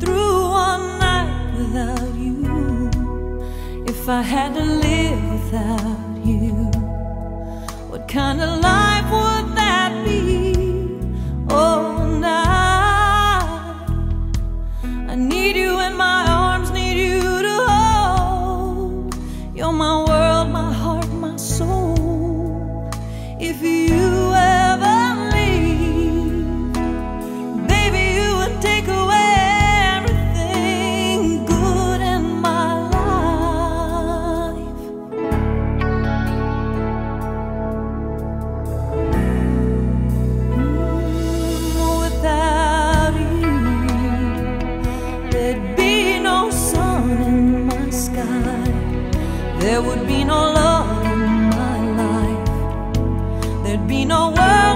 through one night without you. If I had to live without you, what kind of life? there would be no love in my life, there'd be no world.